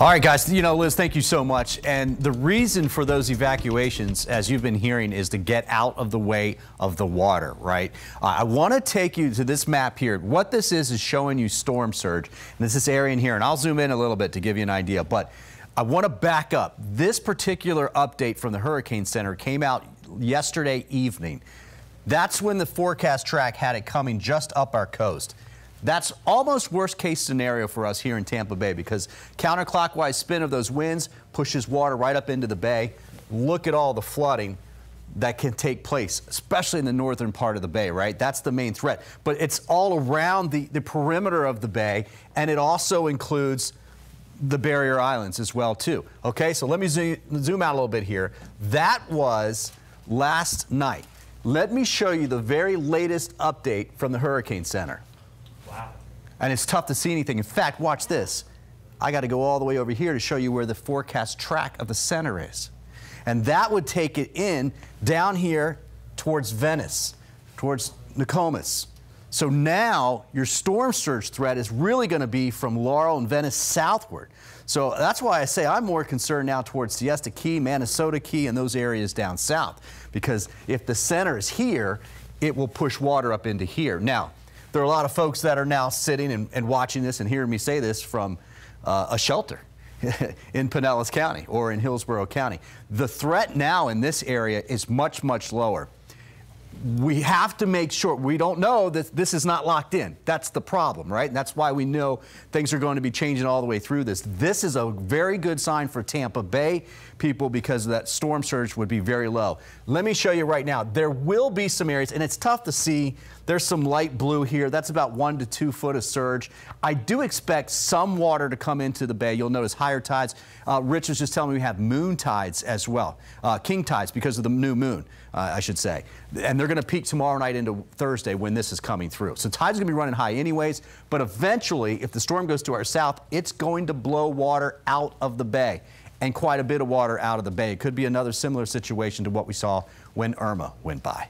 All right, guys, you know, Liz, thank you so much. And the reason for those evacuations, as you've been hearing, is to get out of the way of the water, right? Uh, I want to take you to this map here. What this is is showing you storm surge. And this is this area in here, and I'll zoom in a little bit to give you an idea. But I want to back up. This particular update from the Hurricane Center came out yesterday evening. That's when the forecast track had it coming just up our coast. That's almost worst case scenario for us here in Tampa Bay because counterclockwise spin of those winds pushes water right up into the bay. Look at all the flooding that can take place, especially in the northern part of the bay, right? That's the main threat. But it's all around the, the perimeter of the bay, and it also includes the barrier islands as well, too. Okay, so let me zoom, zoom out a little bit here. That was last night. Let me show you the very latest update from the Hurricane Center and it's tough to see anything. In fact, watch this. I got to go all the way over here to show you where the forecast track of the center is. And that would take it in down here towards Venice, towards Nokomis. So now your storm surge threat is really going to be from Laurel and Venice southward. So that's why I say I'm more concerned now towards Siesta Key, Manasota Key, and those areas down south. Because if the center is here, it will push water up into here. Now, there are a lot of folks that are now sitting and, and watching this and hearing me say this from uh, a shelter in Pinellas County or in Hillsborough County. The threat now in this area is much, much lower we have to make sure we don't know that this is not locked in. That's the problem, right? And that's why we know things are going to be changing all the way through this. This is a very good sign for Tampa Bay people because that storm surge would be very low. Let me show you right now. There will be some areas, and it's tough to see. There's some light blue here. That's about one to two foot of surge. I do expect some water to come into the bay. You'll notice higher tides. Uh, Rich was just telling me we have moon tides as well, uh, king tides because of the new moon, uh, I should say. And they're going to peak tomorrow night into Thursday when this is coming through. So tide's going to be running high anyways, but eventually, if the storm goes to our south, it's going to blow water out of the bay and quite a bit of water out of the bay. It could be another similar situation to what we saw when Irma went by.